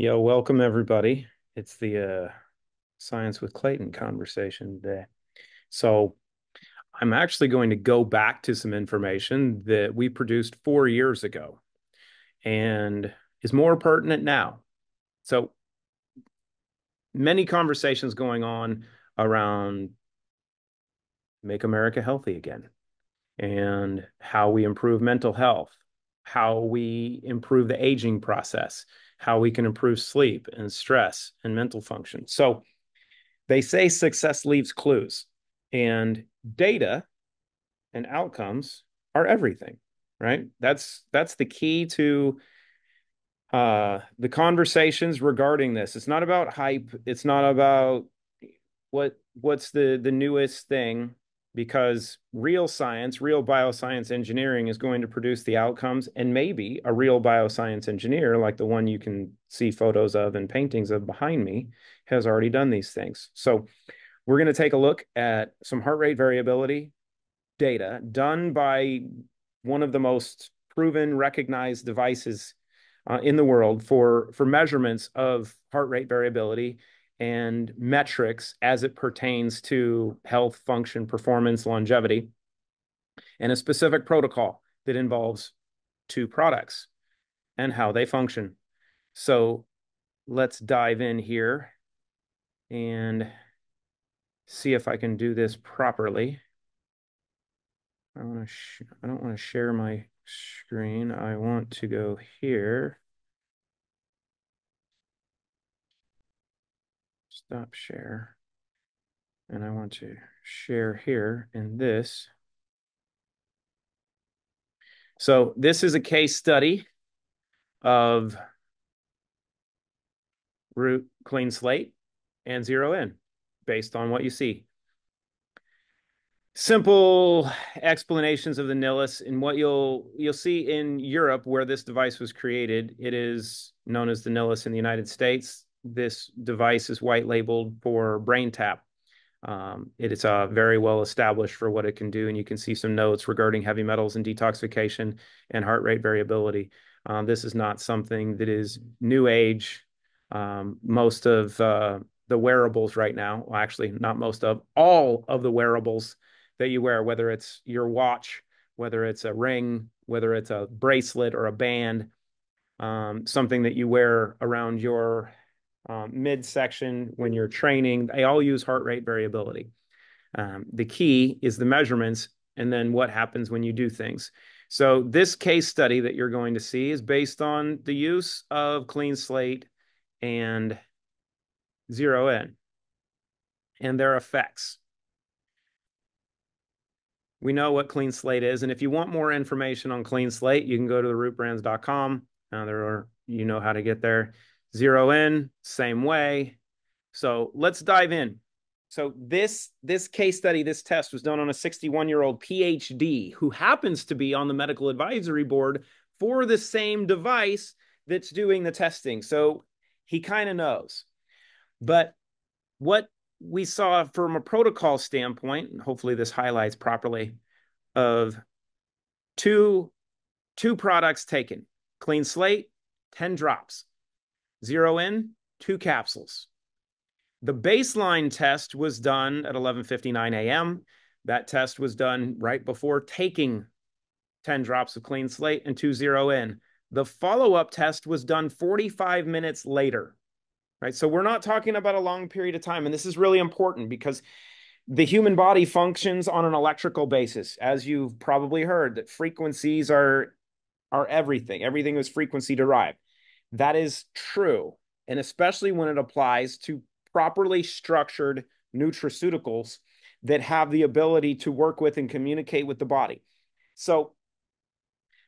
Yo, welcome everybody. It's the uh, Science with Clayton conversation today. So, I'm actually going to go back to some information that we produced four years ago and is more pertinent now. So, many conversations going on around make America healthy again and how we improve mental health, how we improve the aging process, how we can improve sleep and stress and mental function. So they say success leaves clues, and data and outcomes are everything, right? That's that's the key to uh, the conversations regarding this. It's not about hype. It's not about what what's the the newest thing because real science, real bioscience engineering is going to produce the outcomes. And maybe a real bioscience engineer, like the one you can see photos of and paintings of behind me, has already done these things. So we're going to take a look at some heart rate variability data done by one of the most proven, recognized devices uh, in the world for, for measurements of heart rate variability and metrics as it pertains to health, function, performance, longevity, and a specific protocol that involves two products and how they function. So let's dive in here and see if I can do this properly. I want to I don't want to share my screen. I want to go here. Stop share. And I want to share here in this. So this is a case study of root clean slate and zero in based on what you see. Simple explanations of the NILIS and what you'll you'll see in Europe where this device was created. It is known as the NILIS in the United States this device is white labeled for BrainTap. Um, it is uh, very well established for what it can do, and you can see some notes regarding heavy metals and detoxification and heart rate variability. Um, this is not something that is new age. Um, most of uh, the wearables right now, well, actually, not most of, all of the wearables that you wear, whether it's your watch, whether it's a ring, whether it's a bracelet or a band, um, something that you wear around your um, midsection when you're training. They all use heart rate variability. Um, the key is the measurements and then what happens when you do things. So this case study that you're going to see is based on the use of clean slate and zero in and their effects. We know what clean slate is. And if you want more information on clean slate, you can go to the rootbrands.com. Uh, there are, you know how to get there. Zero in, same way. So let's dive in. So this this case study, this test was done on a 61-year-old PhD who happens to be on the medical advisory board for the same device that's doing the testing. So he kind of knows. But what we saw from a protocol standpoint, and hopefully this highlights properly, of two two products taken, clean slate, 10 drops. Zero in, two capsules. The baseline test was done at 11:59 a.m. That test was done right before taking 10 drops of clean slate and two zero in. The follow-up test was done 45 minutes later. Right? So we're not talking about a long period of time and this is really important because the human body functions on an electrical basis as you've probably heard that frequencies are are everything. Everything is frequency derived. That is true. And especially when it applies to properly structured nutraceuticals that have the ability to work with and communicate with the body. So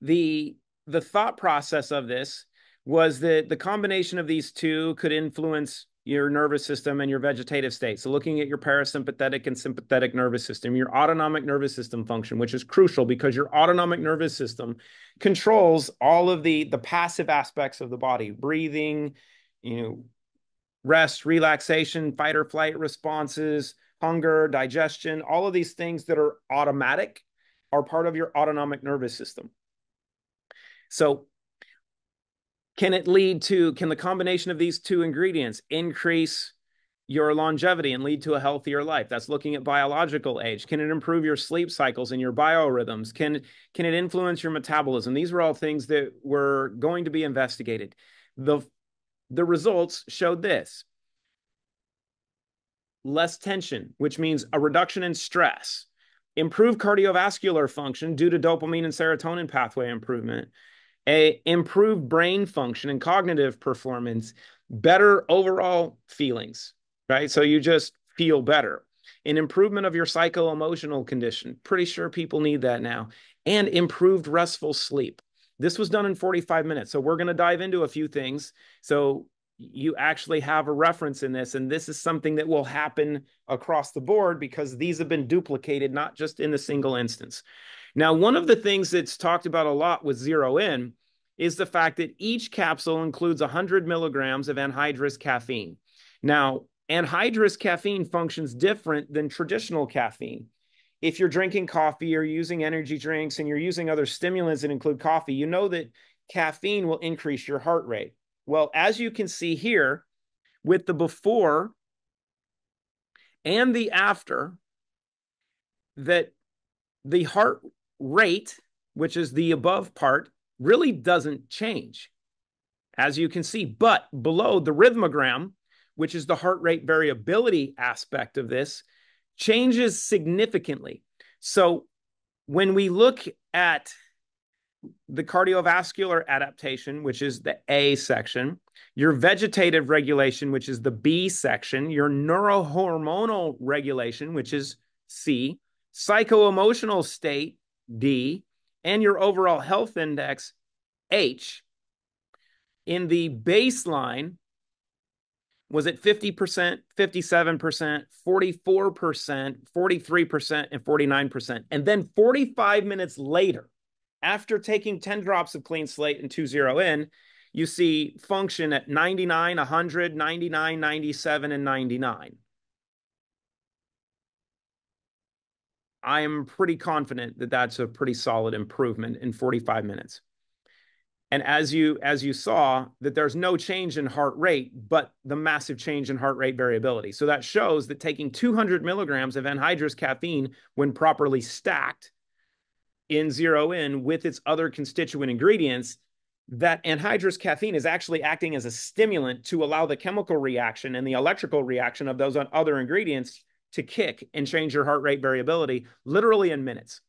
the the thought process of this was that the combination of these two could influence your nervous system and your vegetative state. So looking at your parasympathetic and sympathetic nervous system, your autonomic nervous system function, which is crucial because your autonomic nervous system controls all of the the passive aspects of the body, breathing, you know, rest, relaxation, fight or flight responses, hunger, digestion, all of these things that are automatic are part of your autonomic nervous system. So Can it lead to, can the combination of these two ingredients increase your longevity and lead to a healthier life? That's looking at biological age. Can it improve your sleep cycles and your biorhythms? Can, can it influence your metabolism? These were all things that were going to be investigated. The, the results showed this less tension, which means a reduction in stress, improved cardiovascular function due to dopamine and serotonin pathway improvement, a improved brain function and cognitive performance, better overall feelings, right? So you just feel better. An improvement of your psycho emotional condition. Pretty sure people need that now. And improved restful sleep. This was done in 45 minutes. So we're going to dive into a few things. So you actually have a reference in this. And this is something that will happen across the board because these have been duplicated, not just in the single instance. Now, one of the things that's talked about a lot with Zero In is the fact that each capsule includes 100 milligrams of anhydrous caffeine. Now, anhydrous caffeine functions different than traditional caffeine. If you're drinking coffee or using energy drinks and you're using other stimulants that include coffee, you know that caffeine will increase your heart rate. Well, as you can see here, with the before and the after, that the heart rate, which is the above part, really doesn't change, as you can see. But below the rhythmogram, which is the heart rate variability aspect of this, changes significantly. So when we look at the cardiovascular adaptation, which is the A section, your vegetative regulation, which is the B section, your neurohormonal regulation, which is C, psycho emotional state, D, and your overall health index, H, in the baseline was at 50%, 57%, 44%, 43%, and 49%. And then 45 minutes later, after taking 10 drops of clean slate and 2 zero in, you see function at 99, 100, 99, 97, and 99. I am pretty confident that that's a pretty solid improvement in 45 minutes. And as you as you saw that there's no change in heart rate, but the massive change in heart rate variability. So that shows that taking 200 milligrams of anhydrous caffeine when properly stacked in zero in with its other constituent ingredients, that anhydrous caffeine is actually acting as a stimulant to allow the chemical reaction and the electrical reaction of those other ingredients to kick and change your heart rate variability literally in minutes.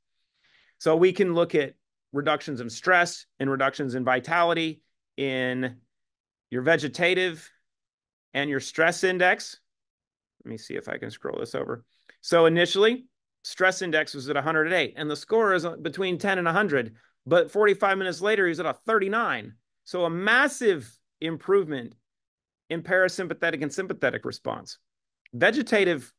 So we can look at reductions in stress and reductions in vitality in your vegetative and your stress index. Let me see if I can scroll this over. So initially, stress index was at 108 and the score is uh, between 10 and 100, but 45 minutes later he's at a 39. So a massive improvement in parasympathetic and sympathetic response. Vegetative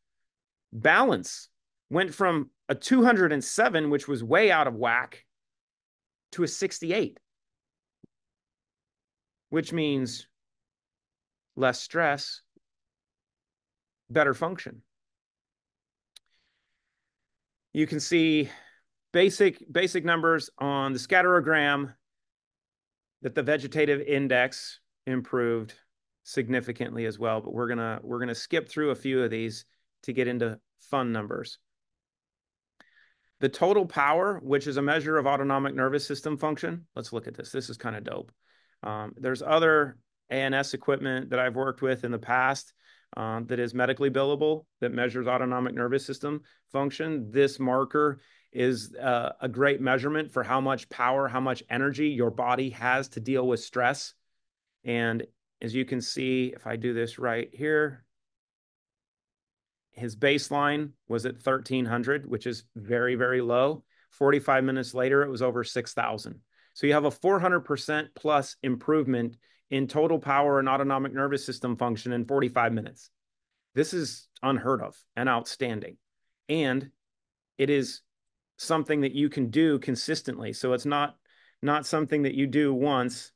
balance went from a 207, which was way out of whack, to a 68, which means less stress, better function. You can see basic basic numbers on the scatterogram that the vegetative index improved significantly as well, but we're going to we're going to skip through a few of these to get into fun numbers. The total power, which is a measure of autonomic nervous system function. Let's look at this. This is kind of dope. Um, there's other ANS equipment that I've worked with in the past um, that is medically billable that measures autonomic nervous system function. This marker is uh, a great measurement for how much power, how much energy your body has to deal with stress. And as you can see, if I do this right here, his baseline was at 1300, which is very, very low. 45 minutes later, it was over 6,000. So you have a 400% plus improvement in total power and autonomic nervous system function in 45 minutes. This is unheard of and outstanding. And it is something that you can do consistently. So it's not not something that you do once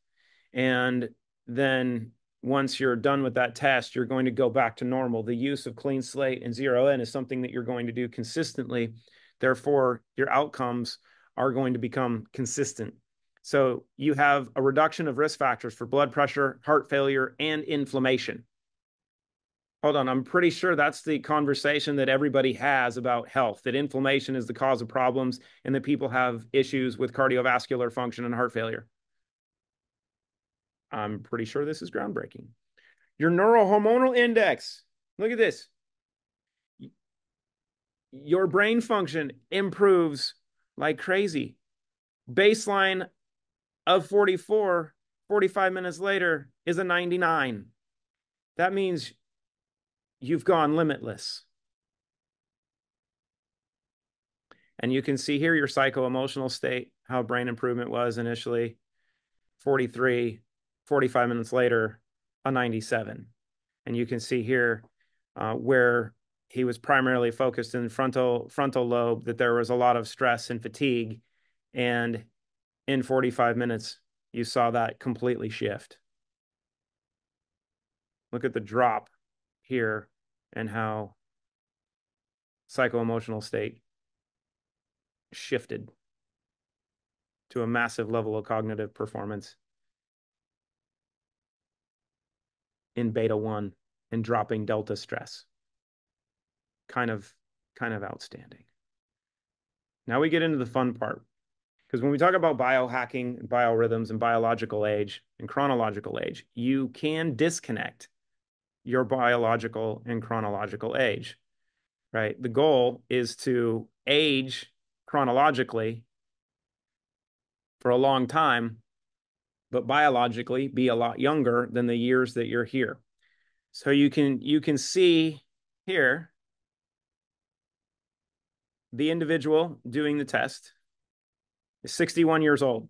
and then once you're done with that test, you're going to go back to normal. The use of clean slate and zero in is something that you're going to do consistently. Therefore, your outcomes are going to become consistent. So you have a reduction of risk factors for blood pressure, heart failure, and inflammation. Hold on, I'm pretty sure that's the conversation that everybody has about health, that inflammation is the cause of problems and that people have issues with cardiovascular function and heart failure. I'm pretty sure this is groundbreaking. Your neurohormonal index. Look at this. Your brain function improves like crazy. Baseline of 44, 45 minutes later is a 99. That means you've gone limitless. And you can see here your psycho-emotional state, how brain improvement was initially 43, 45 minutes later, a 97. And you can see here uh, where he was primarily focused in frontal frontal lobe that there was a lot of stress and fatigue. And in 45 minutes you saw that completely shift. Look at the drop here and how psycho-emotional state shifted to a massive level of cognitive performance in beta 1 and dropping delta stress. Kind of kind of outstanding. Now we get into the fun part because when we talk about biohacking biorhythms and biological age and chronological age you can disconnect your biological and chronological age right? The goal is to age chronologically for a long time but biologically be a lot younger than the years that you're here. So you can you can see here the individual doing the test is 61 years old.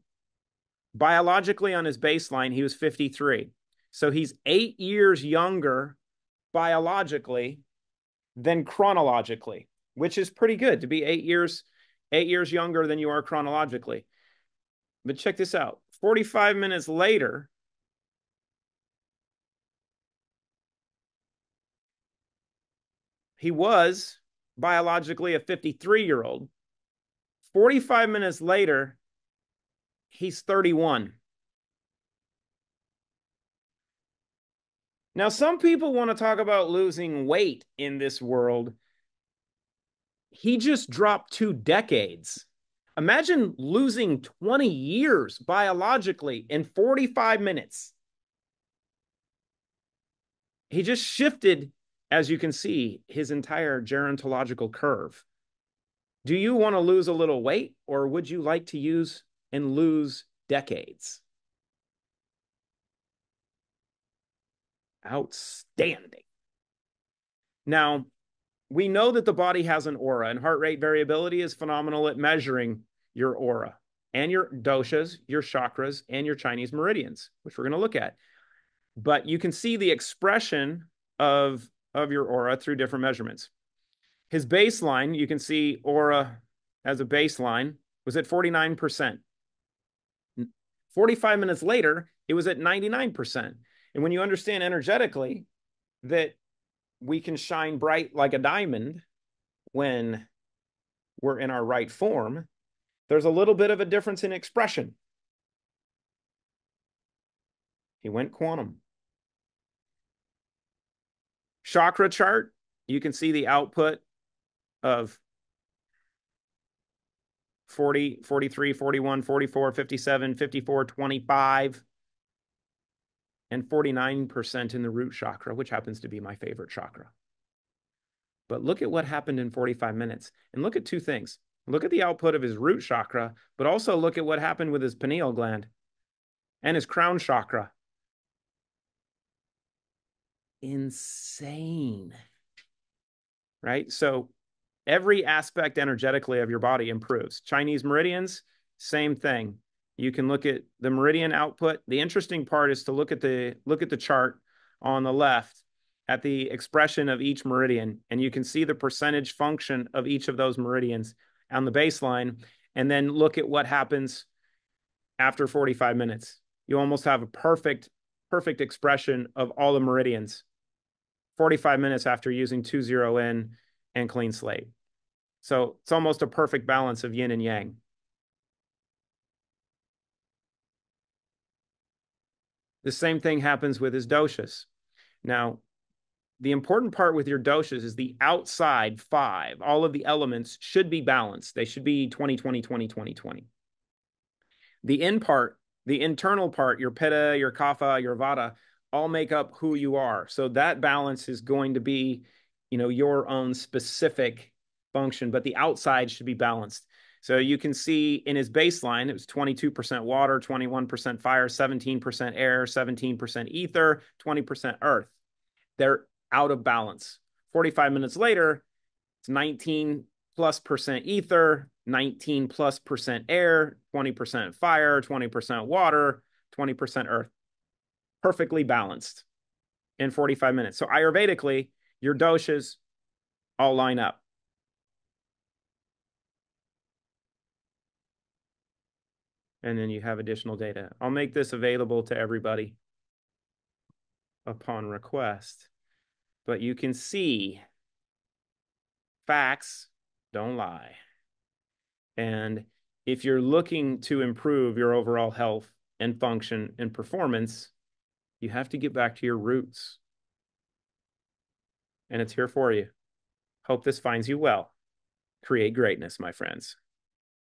Biologically on his baseline he was 53. So he's 8 years younger biologically than chronologically, which is pretty good to be 8 years 8 years younger than you are chronologically. But check this out 45 minutes later, he was biologically a 53 year old. 45 minutes later, he's 31. Now, some people want to talk about losing weight in this world. He just dropped two decades. Imagine losing 20 years biologically in 45 minutes. He just shifted, as you can see, his entire gerontological curve. Do you want to lose a little weight or would you like to use and lose decades? Outstanding. Now, we know that the body has an aura and heart rate variability is phenomenal at measuring your aura and your doshas, your chakras, and your Chinese meridians, which we're going to look at. But you can see the expression of, of your aura through different measurements. His baseline, you can see aura as a baseline, was at 49%. 45 minutes later, it was at 99%. And when you understand energetically that we can shine bright like a diamond when we're in our right form, there's a little bit of a difference in expression. He went quantum. Chakra chart, you can see the output of 40, 43, 41, 44, 57, 54, 25, and 49% in the root chakra, which happens to be my favorite chakra. But look at what happened in 45 minutes. And look at two things. Look at the output of his root chakra, but also look at what happened with his pineal gland and his crown chakra. Insane. Right? So every aspect energetically of your body improves. Chinese meridians, same thing. You can look at the meridian output. The interesting part is to look at the look at the chart on the left at the expression of each meridian and you can see the percentage function of each of those meridians on the baseline and then look at what happens after 45 minutes. You almost have a perfect, perfect expression of all the meridians 45 minutes after using 2-0-N and clean slate. So it's almost a perfect balance of yin and yang. The same thing happens with his doshas. Now, the important part with your doshas is the outside five. All of the elements should be balanced. They should be 20, 20, 20, 20, 20. The in part, the internal part, your pitta, your kapha, your vata, all make up who you are. So that balance is going to be, you know, your own specific function, but the outside should be balanced. So you can see in his baseline, it was 22% water, 21% fire, 17% air, 17% ether, 20% earth. They're out of balance. 45 minutes later, it's 19 plus percent ether, 19 plus percent air, 20% fire, 20% water, 20% earth. Perfectly balanced in 45 minutes. So Ayurvedically, your doshas all line up. And then you have additional data. I'll make this available to everybody upon request. But you can see facts don't lie. And if you're looking to improve your overall health and function and performance, you have to get back to your roots. And it's here for you. Hope this finds you well. Create greatness, my friends.